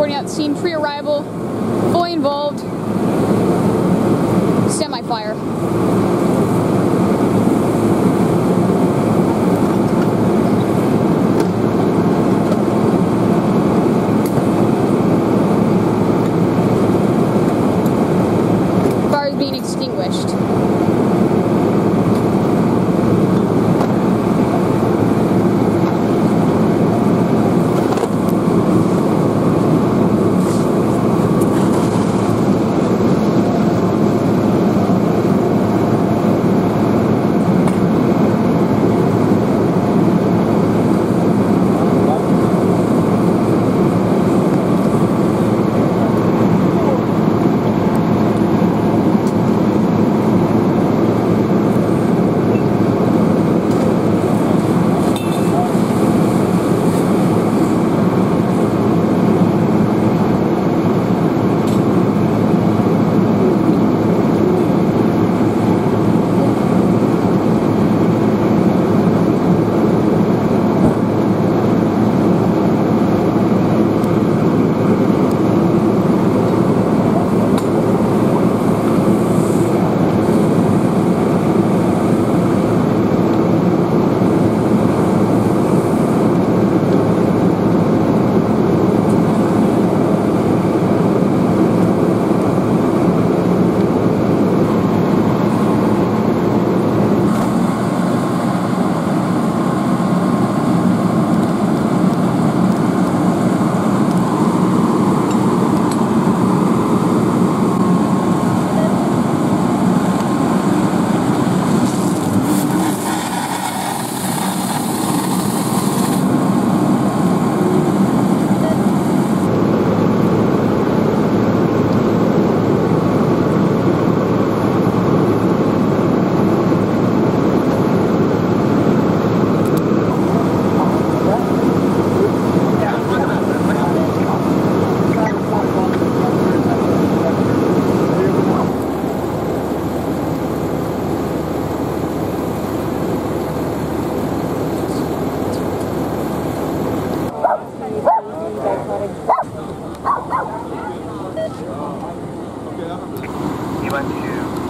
G13 reporting out scene pre-arrival, fully involved,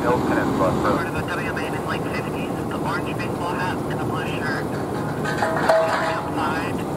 Part of a WMA in his late 50s, the orange baseball hat and the blue shirt. outside.